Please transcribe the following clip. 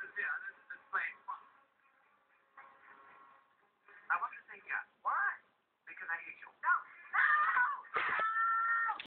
this is